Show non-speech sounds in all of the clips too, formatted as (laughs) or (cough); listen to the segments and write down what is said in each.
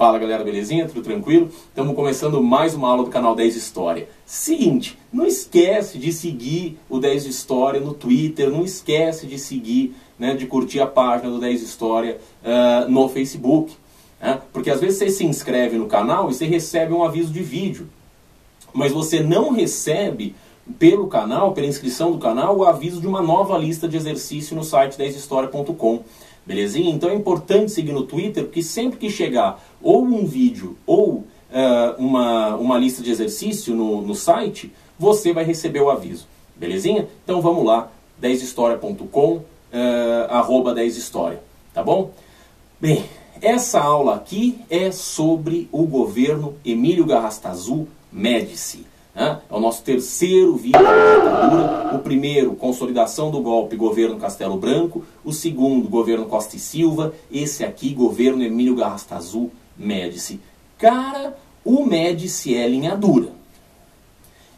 Fala galera, belezinha? Tudo tranquilo? Estamos começando mais uma aula do canal 10 História. Seguinte, não esquece de seguir o 10 História no Twitter, não esquece de seguir, né, de curtir a página do 10 História uh, no Facebook. Né? Porque às vezes você se inscreve no canal e você recebe um aviso de vídeo, mas você não recebe pelo canal, pela inscrição do canal, o aviso de uma nova lista de exercício no site 10história.com. Belezinha? Então é importante seguir no Twitter, porque sempre que chegar ou um vídeo ou uh, uma, uma lista de exercício no, no site, você vai receber o aviso. Belezinha? Então vamos lá, 10história.com, uh, arroba 10história, tá bom? Bem, essa aula aqui é sobre o governo Emílio Garrastazu Médici. Né? É o nosso terceiro vídeo da ditadura. O primeiro, consolidação do golpe, governo Castelo Branco. O segundo, governo Costa e Silva. Esse aqui, governo Emílio Garrastazu Médici. Cara, o Médici é linha dura.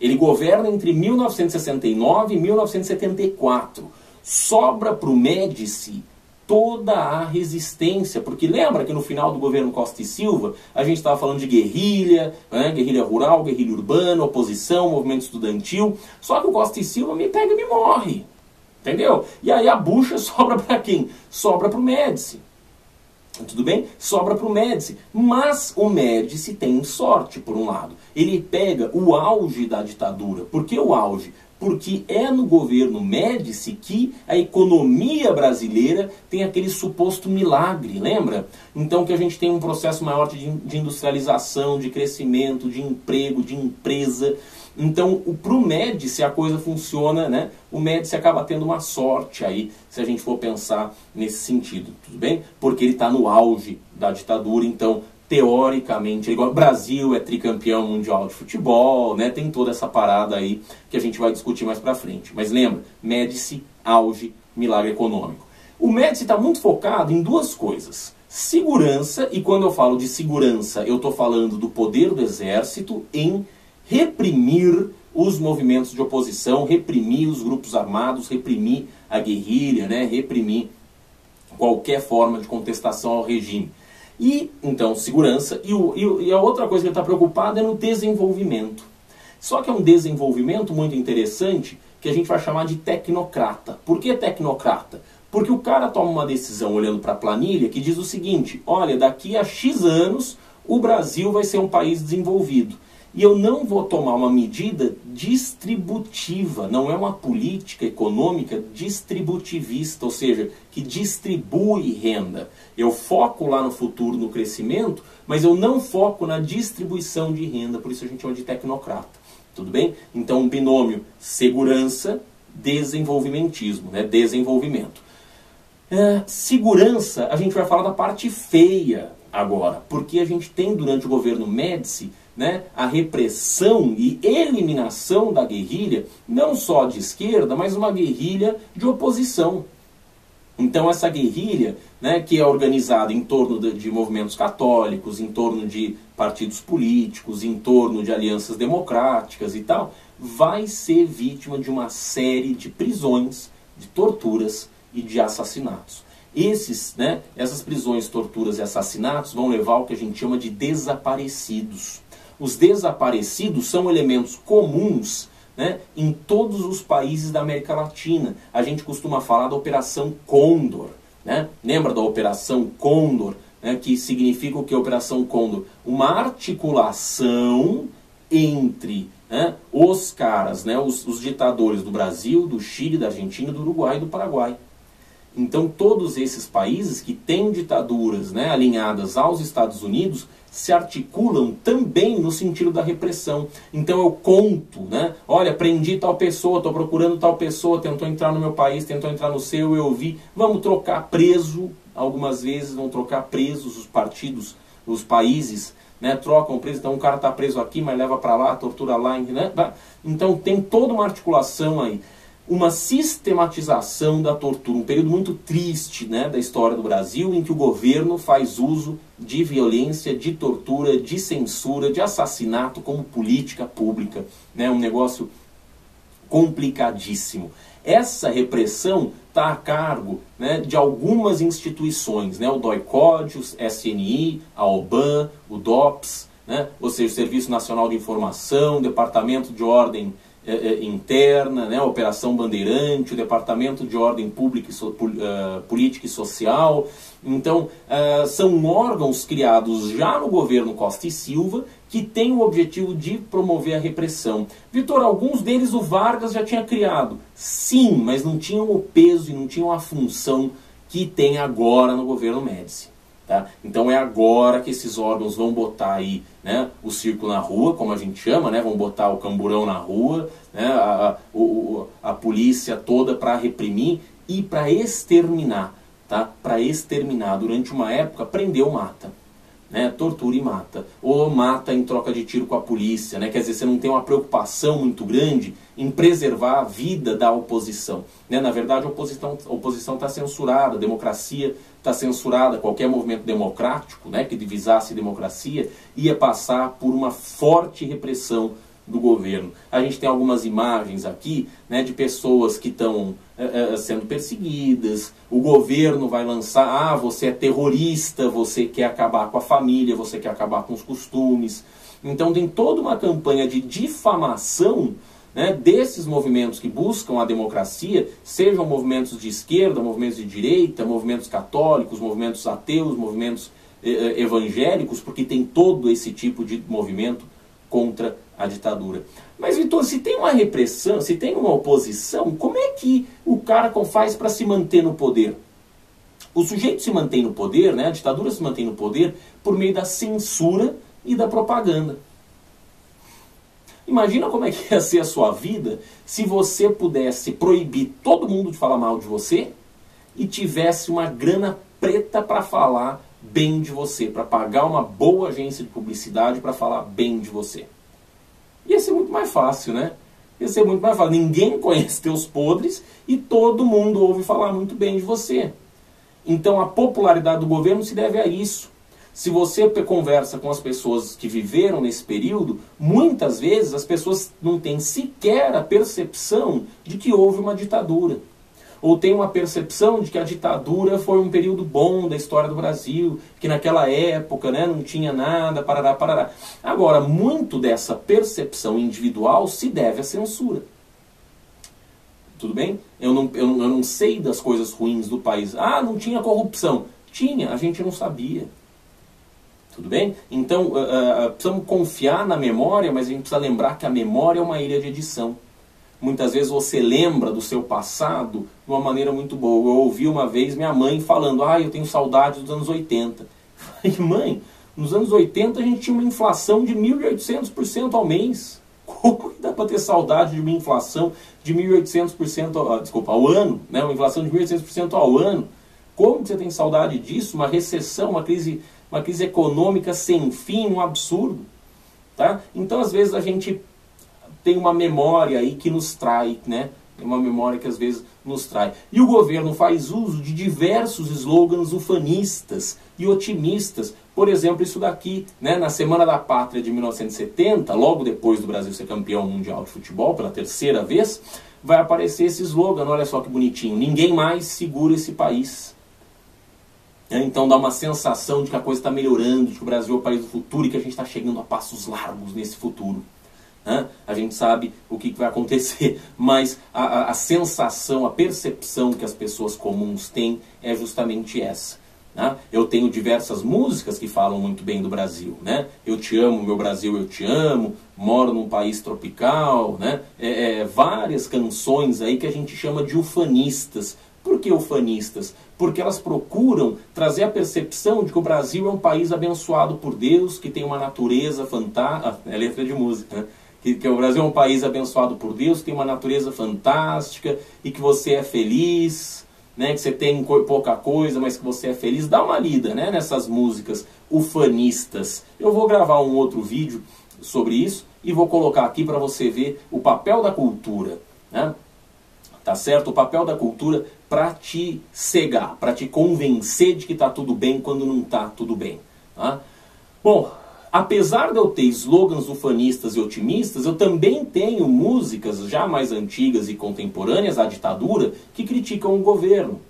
Ele governa entre 1969 e 1974. Sobra para o Médici toda a resistência, porque lembra que no final do governo Costa e Silva a gente estava falando de guerrilha, né, guerrilha rural, guerrilha urbana, oposição, movimento estudantil, só que o Costa e Silva me pega e me morre, entendeu? E aí a bucha (laughs) sobra para quem? Sobra para o Médici. Tudo bem? Sobra para o Médici. Mas o Médici tem sorte, por um lado. Ele pega o auge da ditadura. Por que o auge? Porque é no governo Médici que a economia brasileira tem aquele suposto milagre, lembra? Então que a gente tem um processo maior de, de industrialização, de crescimento, de emprego, de empresa. Então, para o Médici a coisa funciona, né? O Médici acaba tendo uma sorte aí, se a gente for pensar nesse sentido, tudo bem? Porque ele está no auge da ditadura, então teoricamente, igual o Brasil é tricampeão mundial de futebol, né? Tem toda essa parada aí que a gente vai discutir mais para frente. Mas lembra, Médici, auge, milagre econômico. O Médici está muito focado em duas coisas: segurança, e quando eu falo de segurança, eu estou falando do poder do exército em reprimir os movimentos de oposição, reprimir os grupos armados, reprimir a guerrilha, né? reprimir qualquer forma de contestação ao regime. E, então, segurança. E, o, e a outra coisa que ele está preocupado é no desenvolvimento. Só que é um desenvolvimento muito interessante que a gente vai chamar de tecnocrata. Por que tecnocrata? Porque o cara toma uma decisão olhando para a planilha que diz o seguinte: olha, daqui a X anos o Brasil vai ser um país desenvolvido. E eu não vou tomar uma medida distributiva, não é uma política econômica distributivista, ou seja, que distribui renda. Eu foco lá no futuro, no crescimento, mas eu não foco na distribuição de renda, por isso a gente chama de tecnocrata. Tudo bem? Então, um binômio segurança, desenvolvimentismo, né? desenvolvimento. É, segurança, a gente vai falar da parte feia agora, porque a gente tem durante o governo Médici né, a repressão e eliminação da guerrilha, não só de esquerda, mas uma guerrilha de oposição. Então essa guerrilha, né, que é organizada em torno de, de, movimentos católicos, em torno de partidos políticos, em torno de alianças democráticas e tal, vai ser vítima de uma série de prisões, de torturas e de assassinatos. Esses, né, essas prisões, torturas e assassinatos vão levar ao que a gente chama de desaparecidos. Os desaparecidos são elementos comuns né, em todos os países da América Latina. A gente costuma falar da Operação Condor. Né? Lembra da Operação Condor? Né, que significa o que é Operação Condor? Uma articulação entre né, os caras, né, os, os ditadores do Brasil, do Chile, da Argentina, do Uruguai e do Paraguai. Então, todos esses países que têm ditaduras né, alinhadas aos Estados Unidos se articulam também no sentido da repressão. Então, eu conto, né? Olha, prendi tal pessoa, estou procurando tal pessoa, tentou entrar no meu país, tentou entrar no seu, eu vi. Vamos trocar preso, algumas vezes vão trocar presos os partidos, os países, né? Trocam preso, então um cara está preso aqui, mas leva para lá, tortura lá, né? Então, tem toda uma articulação aí uma sistematização da tortura, um período muito triste né, da história do Brasil, em que o governo faz uso de violência, de tortura, de censura, de assassinato como política pública. Né, um negócio complicadíssimo. Essa repressão está a cargo né, de algumas instituições, né, o DOI-COD, SNI, a OBAN, o DOPS, né, ou seja, o Serviço Nacional de Informação, o Departamento de Ordem eh, eh, Interna, né, a Operação Bandeirante, o Departamento de Ordem Pública e so, uh, Política e Social. Então, uh, são órgãos criados já no governo Costa e Silva que têm o objetivo de promover a repressão. Vitor, alguns deles o Vargas já tinha criado. Sim, mas não tinham o peso e não tinham a função que tem agora no governo Médici. Tá? Então é agora que esses órgãos vão botar aí né, o circo na rua, como a gente chama, né, vão botar o camburão na rua, né, a, a, a polícia toda para reprimir e para exterminar. Tá? Para exterminar. Durante uma época, prendeu mata. Né, tortura e mata. Ou mata em troca de tiro com a polícia. Né? Quer dizer, você não tem uma preocupação muito grande em preservar a vida da oposição. Né? Na verdade, a oposição está censurada, a democracia está censurada, qualquer movimento democrático né, que divisasse democracia ia passar por uma forte repressão do governo. A gente tem algumas imagens aqui né, de pessoas que estão é, sendo perseguidas, o governo vai lançar, ah, você é terrorista, você quer acabar com a família, você quer acabar com os costumes. Então tem toda uma campanha de difamação né, desses movimentos que buscam a democracia, sejam movimentos de esquerda, movimentos de direita, movimentos católicos, movimentos ateus, movimentos eh, eh, evangélicos, porque tem todo esse tipo de movimento contra a ditadura. Mas, Vitor, se tem uma repressão, se tem uma oposição, como é que o cara faz para se manter no poder? O sujeito se mantém no poder, né, a ditadura se mantém no poder por meio da censura e da propaganda. Imagina como é que ia ser a sua vida se você pudesse proibir todo mundo de falar mal de você e tivesse uma grana preta para falar bem de você, para pagar uma boa agência de publicidade para falar bem de você. Ia ser muito mais fácil, né? Ia ser muito mais fácil. Ninguém (laughs) conhece teus podres e todo mundo ouve falar muito bem de você. Então a popularidade do governo se deve a isso. Se você conversa com as pessoas que viveram nesse período, muitas vezes as pessoas não têm sequer a percepção de que houve uma ditadura. Ou têm uma percepção de que a ditadura foi um período bom da história do Brasil, que naquela época né, não tinha nada, parará, parará. Agora, muito dessa percepção individual se deve à censura. Tudo bem? Eu não, eu, eu não sei das coisas ruins do país. Ah, não tinha corrupção. Tinha, a gente não sabia. Tudo bem? Então, uh, uh, precisamos confiar na memória, mas a gente precisa lembrar que a memória é uma ilha de edição. Muitas vezes você lembra do seu passado de uma maneira muito boa. Eu ouvi uma vez minha mãe falando, ah, eu tenho saudade dos anos 80. (laughs) Falei, mãe, nos anos 80 a gente tinha uma inflação de 1.800% ao mês. (laughs) Como dá para ter saudade de uma inflação de 1.800% ao, desculpa, ao ano? Né? Uma inflação de 1.800% ao ano. Como que você tem saudade disso? Uma recessão, uma crise uma crise econômica sem fim, um absurdo. Tá? Então, às vezes, a gente tem uma memória aí que nos trai, né? É uma memória que às vezes nos trai. E o governo faz uso de diversos slogans ufanistas e otimistas. Por exemplo, isso daqui, né, na Semana da Pátria de 1970, logo depois do Brasil ser campeão mundial de futebol pela terceira vez, vai aparecer esse slogan, olha só que bonitinho, ninguém mais segura esse país. Né? Então dá uma sensação de que a coisa está melhorando, de que o Brasil é o país do futuro e que a gente está chegando a passos largos nesse futuro. Né? A gente sabe o que, vai acontecer, (laughs) mas a, a, a, sensação, a percepção que as pessoas comuns têm é justamente essa. Né? Eu tenho diversas músicas que falam muito bem do Brasil. Né? Eu te amo, meu Brasil, eu te amo. Moro num país tropical. Né? É, é, várias canções aí que a gente chama de ufanistas, por que ufanistas? Porque elas procuram trazer a percepção de que o Brasil é um país abençoado por Deus, que tem uma natureza fantástica. Ah, é letra de música, né? Que, que o Brasil é um país abençoado por Deus, que tem uma natureza fantástica e que você é feliz, né? que você tem pouca coisa, mas que você é feliz. Dá uma lida né? nessas músicas ufanistas. Eu vou gravar um outro vídeo sobre isso e vou colocar aqui para você ver o papel da cultura. Né? Tá certo? O papel da cultura para te cegar, para te convencer de que está tudo bem quando não está tudo bem. Tá? Bom, apesar de eu ter slogans ufanistas e otimistas, eu também tenho músicas já mais antigas e contemporâneas à ditadura que criticam o governo.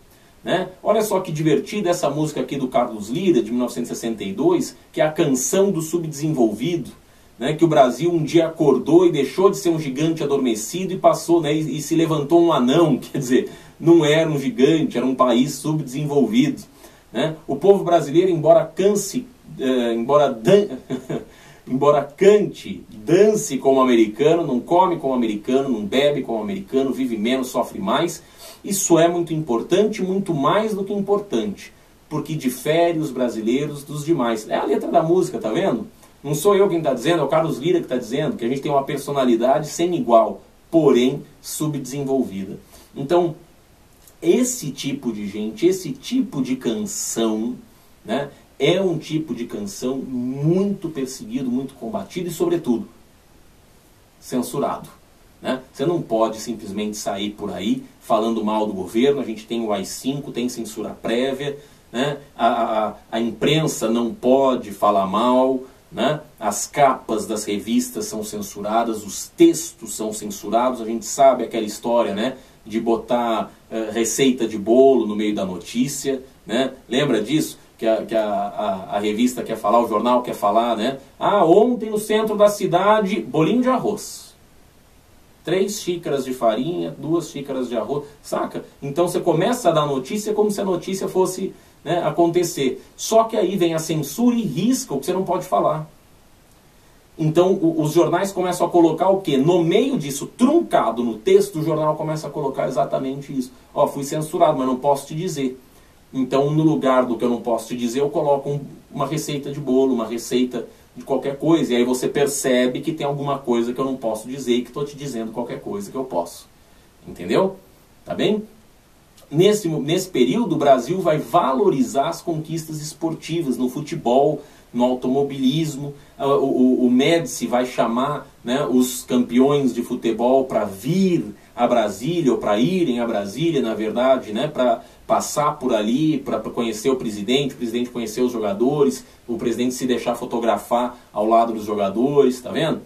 Né? Olha só que divertida essa música aqui do Carlos Lira, de 1962, que é a canção do subdesenvolvido, né? que o Brasil um dia acordou e deixou de ser um gigante adormecido e passou, né? e, e se levantou um anão, (laughs) quer dizer, não era um gigante, era um país subdesenvolvido. Né? O povo brasileiro, embora canse, uh, embora, dan (laughs) embora cante, dance como americano, não come como americano, não bebe como americano, vive menos, sofre mais, isso é muito importante, muito mais do que importante, porque difere os brasileiros dos demais. É a letra da música, tá vendo? Não sou eu quem está dizendo, é o Carlos Lira que está dizendo que a gente tem uma personalidade sem igual, porém subdesenvolvida. Então, esse tipo de gente, esse tipo de canção, né, é um tipo de canção muito perseguido, muito combatido e, sobretudo, censurado. Né? Você não pode simplesmente sair por aí falando mal do governo. A gente tem o AI-5, tem censura prévia. Né? A, a, a imprensa não pode falar mal. Né? As capas das revistas são censuradas, os textos são censurados. A gente sabe aquela história né? de botar uh, receita de bolo no meio da notícia. Né? Lembra disso? que, a, que a, a, a, revista quer falar, o jornal quer falar, né? Ah, ontem no centro da cidade, bolinho de arroz. Três xícaras de farinha, duas xícaras de arroz, saca? Então você começa a dar notícia como se a notícia fosse né, acontecer. Só que aí vem a censura e risca o que você não pode falar. Então o, os jornais começam a colocar o quê? No meio disso, truncado no texto, o jornal começa a colocar exatamente isso. Ó, fui censurado, mas não posso te dizer. Então, no lugar do que eu não posso te dizer, eu coloco um, uma receita de bolo, uma receita de qualquer coisa. E aí você percebe que tem alguma coisa que eu não posso dizer e que estou te dizendo qualquer coisa que eu posso. Entendeu? Tá bem? Nesse, nesse período, o Brasil vai valorizar as conquistas esportivas no futebol, no automobilismo. O, o, o Médici vai chamar né, os campeões de futebol para vir a Brasília, ou para irem a Brasília, na verdade, né, para passar por ali para conhecer o presidente, o presidente conhecer os jogadores, o presidente se deixar fotografar ao lado dos jogadores, tá vendo?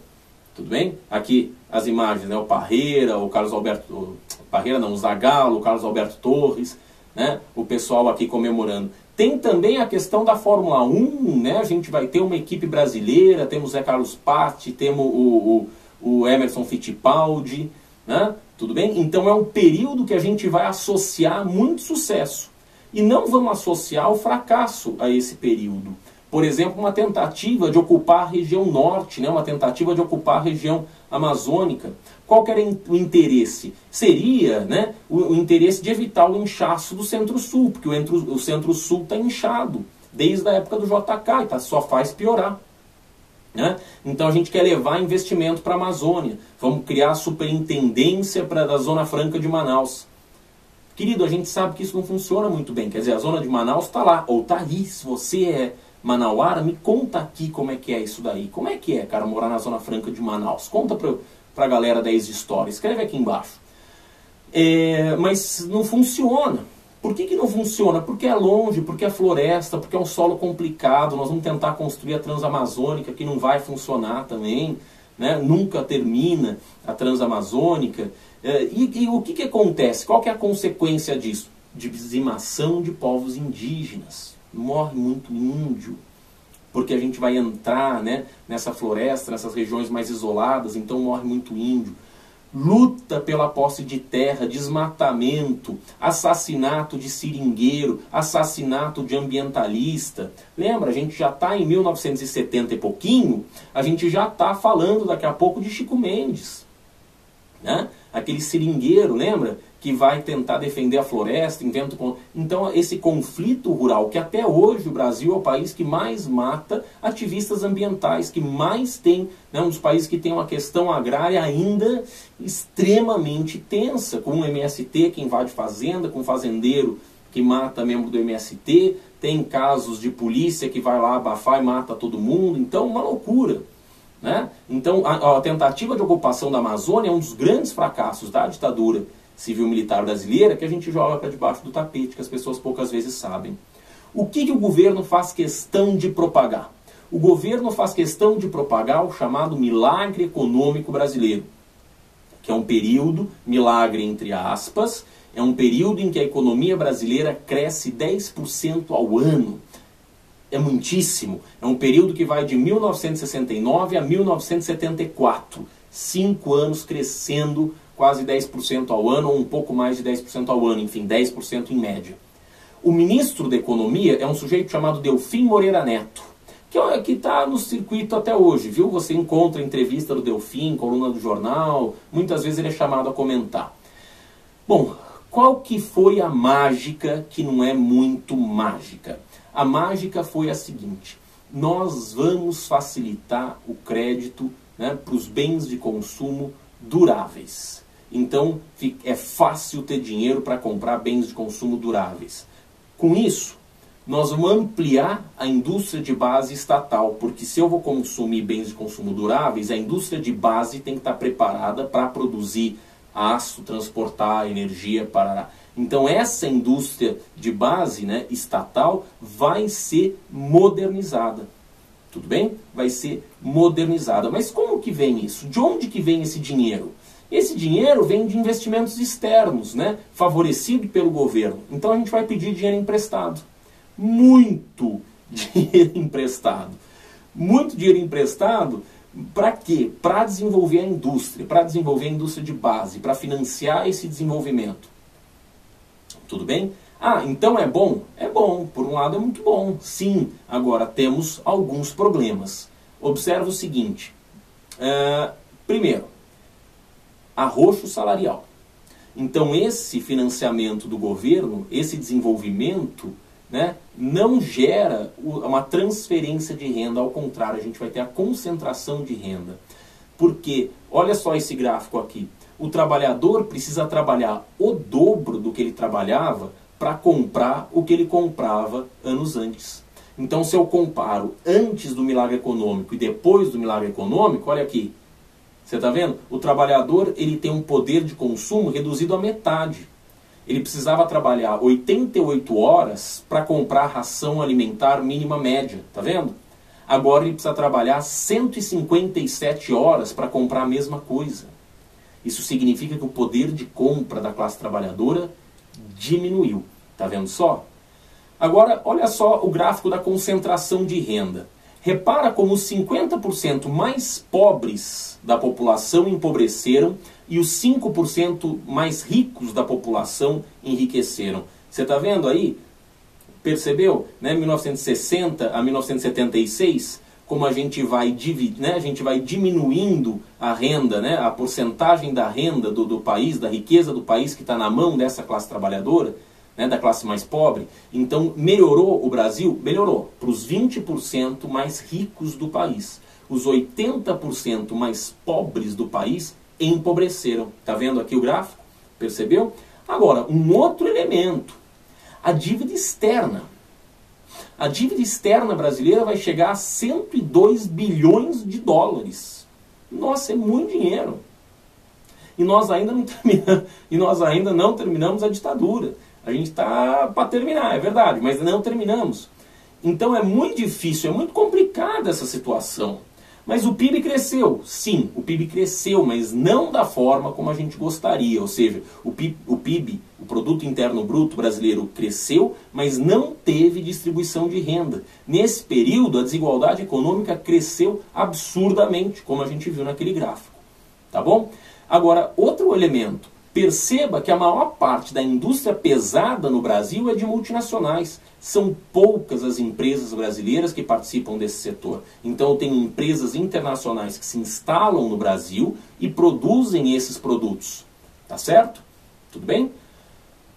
Tudo bem? Aqui as imagens, né? O Parreira, o Carlos Alberto, o Parreira não, o Zagallo, o Carlos Alberto Torres, né? O pessoal aqui comemorando. Tem também a questão da Fórmula 1, né? A gente vai ter uma equipe brasileira, temos Zé Carlos Patti, temos o, o, o Emerson Fittipaldi, né? Tudo bem? Então é um período que a gente vai associar muito sucesso. E não vamos associar o fracasso a esse período. Por exemplo, uma tentativa de ocupar a região norte, né? uma tentativa de ocupar a região amazônica. Qual era o interesse? Seria né, o, o interesse de evitar o inchaço do centro-sul, porque o, o centro-sul está inchado desde a época do JK e tá, só faz piorar. Né? Então a gente quer levar investimento para a Amazônia. Vamos criar superintendência para a Zona Franca de Manaus. Querido, a gente sabe que isso não funciona muito bem. Quer dizer, a zona de Manaus está lá, ou está ali. Se você é manauara, me conta aqui como é que é isso daí. Como é que é, cara, morar na Zona Franca de Manaus? Conta para a galera da Ex-História. Escreve aqui embaixo. É, mas não funciona. Por que, que não funciona? Porque é longe, porque é floresta, porque é um solo complicado. Nós vamos tentar construir a Transamazônica, que não vai funcionar também. Né? Nunca termina a Transamazônica. É, e, e, o que, que acontece? Qual que é a consequência disso? Dizimação de povos indígenas. Morre muito índio, porque a gente vai entrar né, nessa floresta, nessas regiões mais isoladas, então morre muito índio luta pela posse de terra, desmatamento, assassinato de seringueiro, assassinato de ambientalista. Lembra, a gente já está em 1970 e pouquinho, a gente já está falando daqui a pouco de Chico Mendes. Né? Aquele seringueiro, lembra? que vai tentar defender a floresta, inventa... Então, esse conflito rural, que até hoje o Brasil é o país que mais mata ativistas ambientais, que mais tem, né, um dos países que tem uma questão agrária ainda extremamente tensa, com o MST que invade fazenda, com fazendeiro que mata membro do MST, tem casos de polícia que vai lá abafar e mata todo mundo, então uma loucura. Né? Então a, a tentativa de ocupação da Amazônia é um dos grandes fracassos da ditadura civil-militar brasileira que a gente joga para debaixo do tapete, que as pessoas poucas vezes sabem. O que, que o governo faz questão de propagar? o governo faz questão de propagar o chamado milagre econômico brasileiro, que é um período, milagre entre aspas, é um período em que a economia brasileira cresce 10% ao ano. É muitíssimo. É um período que vai de 1969 a 1974. Cinco anos crescendo quase 10% ao ano, ou um pouco mais de 10% ao ano, enfim, 10% em média. O ministro da Economia é um sujeito chamado Delfim Moreira Neto, que está no circuito até hoje, viu? Você encontra entrevista do Delfim, coluna do jornal, muitas vezes ele é chamado a comentar. Bom, qual que foi a mágica que não é muito mágica? A mágica foi a seguinte: nós vamos facilitar o crédito né, para os bens de consumo duráveis. Então é fácil ter dinheiro para comprar bens de consumo duráveis. Com isso, nós vamos ampliar a indústria de base estatal, porque se eu vou consumir bens de consumo duráveis, a indústria de base tem que estar preparada para produzir aço, transportar energia, para Então essa indústria de base né, estatal vai ser modernizada. Tudo bem? Vai ser modernizada. Mas como que vem isso? De onde que vem esse dinheiro? Esse dinheiro vem de investimentos externos, né? favorecido pelo governo. Então a gente vai pedir dinheiro emprestado. Muito (laughs) dinheiro emprestado. Muito dinheiro emprestado para quê? Para desenvolver a indústria, para desenvolver a indústria de base, para financiar esse desenvolvimento. Tudo bem? Ah, então é bom? É bom, por um lado é muito bom, sim. Agora temos alguns problemas. Observa o seguinte: uh, primeiro, arroxo salarial. Então, esse financiamento do governo, esse desenvolvimento, né, não gera uma transferência de renda, ao contrário, a gente vai ter a concentração de renda. Porque, olha só esse gráfico aqui: o trabalhador precisa trabalhar o dobro do que ele trabalhava para comprar o que ele comprava anos antes. Então, se eu comparo antes do milagre econômico e depois do milagre econômico, olha aqui, você está vendo? O trabalhador ele tem um poder de consumo reduzido à metade. Ele precisava trabalhar 88 horas para comprar ração alimentar mínima média, tá vendo? Agora ele precisa trabalhar 157 horas para comprar a mesma coisa. Isso significa que o poder de compra da classe trabalhadora diminuiu. Tá vendo só? Agora, olha só o gráfico da concentração de renda. Repara como os 50% mais pobres da população empobreceram e os 5% mais ricos da população enriqueceram. Você está vendo aí? Percebeu? Né? 1960 a 1976, como a gente vai dividir, né? a gente vai diminuindo a renda, né? a porcentagem da renda do, do país, da riqueza do país que está na mão dessa classe trabalhadora, né, da classe mais pobre. Então, melhorou o Brasil? Melhorou. Para os 20% mais ricos do país. Os 80% mais pobres do país empobreceram. Está vendo aqui o gráfico? Percebeu? Agora, um outro elemento. A dívida externa. A dívida externa brasileira vai chegar a 102 bilhões de dólares. Nossa, é muito dinheiro. E nós ainda não (laughs) e nós ainda não terminamos a ditadura. A gente está para terminar, é verdade, mas não terminamos. Então é muito difícil, é muito complicada essa situação. Mas o PIB cresceu, sim, o PIB cresceu, mas não da forma como a gente gostaria. Ou seja, o PIB, o, PIB, o Produto Interno Bruto brasileiro, cresceu, mas não teve distribuição de renda. Nesse período, a desigualdade econômica cresceu absurdamente, como a gente viu naquele gráfico. Tá bom? Agora, outro elemento Perceba que a maior parte da indústria pesada no Brasil é de multinacionais. São poucas as empresas brasileiras que participam desse setor. Então, tem empresas internacionais que se instalam no Brasil e produzem esses produtos. Tá certo? Tudo bem?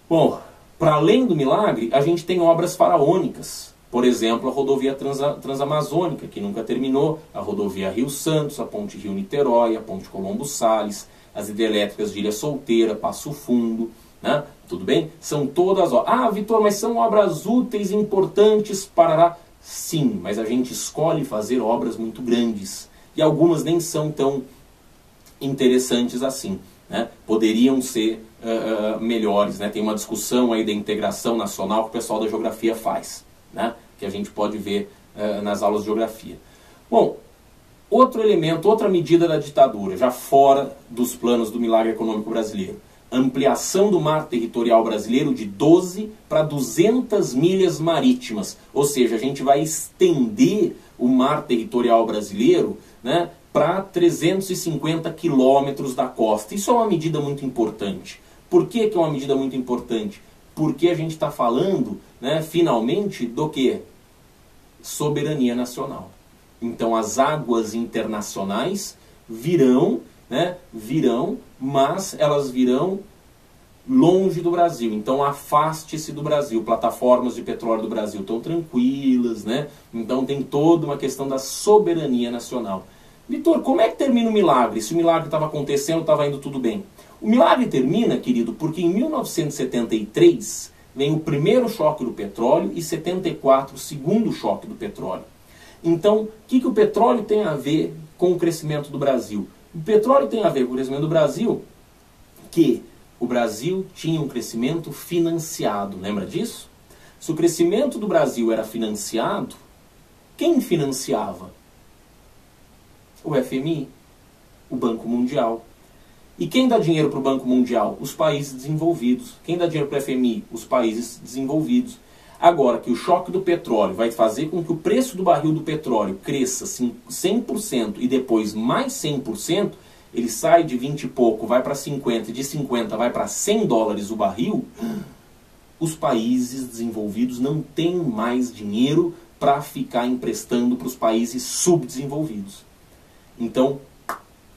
Bom, para além do milagre, a gente tem obras faraônicas. Por exemplo, a rodovia Transa Transamazônica, que nunca terminou, a rodovia Rio Santos, a ponte Rio-Niterói, a ponte Colombo-Salles, as hidrelétricas de Ilha Solteira, Passo Fundo, né? Tudo bem? São todas, ó. Ah, Vitor, mas são obras úteis, importantes, para Sim, mas a gente escolhe fazer obras muito grandes. E algumas nem são tão interessantes assim. Né? Poderiam ser uh, melhores. Né? Tem uma discussão aí da integração nacional que o pessoal da geografia faz. Né? Que a gente pode ver uh, nas aulas de geografia. Bom, outro elemento, outra medida da ditadura, já fora dos planos do milagre econômico brasileiro. Ampliação do mar territorial brasileiro de 12 para 200 milhas marítimas. Ou seja, a gente vai estender o mar territorial brasileiro né, para 350 quilômetros da costa. Isso é uma medida muito importante. Por que, que é uma medida muito importante? Porque a gente está falando, né, finalmente, do que? Soberania nacional. Então as águas internacionais virão, né, virão, mas elas virão longe do Brasil. Então afaste-se do Brasil. Plataformas de petróleo do Brasil estão tranquilas, né? Então tem toda uma questão da soberania nacional. Vitor, como é que termina o milagre? Se o milagre estava acontecendo, estava indo tudo bem. O milagre termina, querido, porque em 1973 vem o primeiro choque do petróleo e 74 o segundo choque do petróleo. Então, o que, que o petróleo tem a ver com o crescimento do Brasil? O petróleo tem a ver com o crescimento do Brasil que o Brasil tinha um crescimento financiado, lembra disso? Se o crescimento do Brasil era financiado, quem financiava? O FMI, o Banco Mundial. E quem dá dinheiro para o Banco Mundial? Os países desenvolvidos. Quem dá dinheiro para o FMI? Os países desenvolvidos. Agora que o choque do petróleo vai fazer com que o preço do barril do petróleo cresça 100% e depois mais 100%, ele sai de 20 e pouco, vai para 50, de 50 vai para 100 dólares o barril, os países desenvolvidos não têm mais dinheiro para ficar emprestando para os países subdesenvolvidos. Então,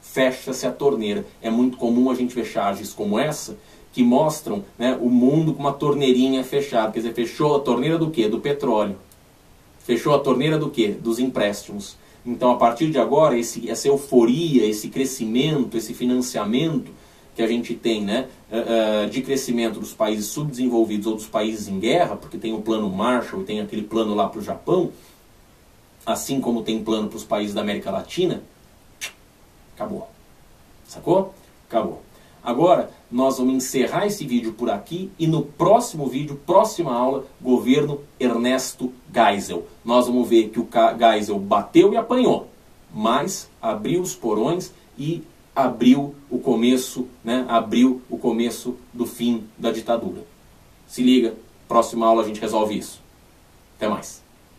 fecha-se a torneira. É muito comum a gente ver charges como essa, que mostram né, o mundo com uma torneirinha fechada. Quer dizer, fechou a torneira do quê? Do petróleo. Fechou a torneira do quê? Dos empréstimos. Então, a partir de agora, esse, essa euforia, esse crescimento, esse financiamento que a gente tem né, eh, eh, de crescimento dos países subdesenvolvidos ou dos países em guerra, porque tem o plano Marshall e tem aquele plano lá para o Japão, assim como tem plano para os países da América Latina, acabou. Sacou? Acabou. Agora, nós vamos encerrar esse vídeo por aqui e no próximo vídeo, próxima aula, governo Ernesto Geisel. Nós vamos ver que o Geisel bateu e apanhou, mas abriu os porões e abriu o começo, né, abriu o começo do fim da ditadura. Se liga, próxima aula a gente resolve isso. Até mais.